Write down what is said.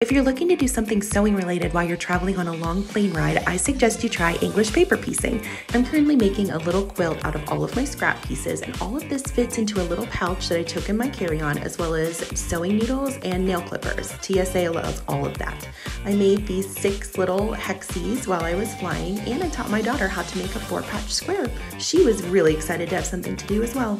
If you're looking to do something sewing related while you're traveling on a long plane ride, I suggest you try English paper piecing. I'm currently making a little quilt out of all of my scrap pieces, and all of this fits into a little pouch that I took in my carry on, as well as sewing needles and nail clippers. TSA allows all of that. I made these six little hexies while I was flying, and I taught my daughter how to make a four patch square. She was really excited to have something to do as well.